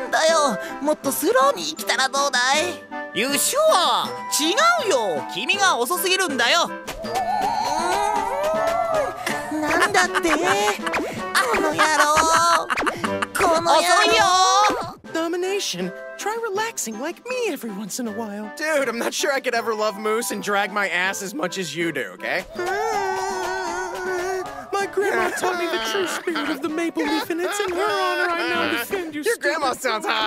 るんだよもっとスローに来たらどうだいユシュア違うよ君が遅すぎるんだようーんなんだってこの野郎この野郎遅いよ Domination. Try relaxing like me every once in a while. Dude, I'm not sure I could ever love Moose and drag my ass as much as you do, okay? My grandma taught me the true spirit of the maple leaf, and it's in her honor Your grandma sounds hot.